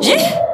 咦？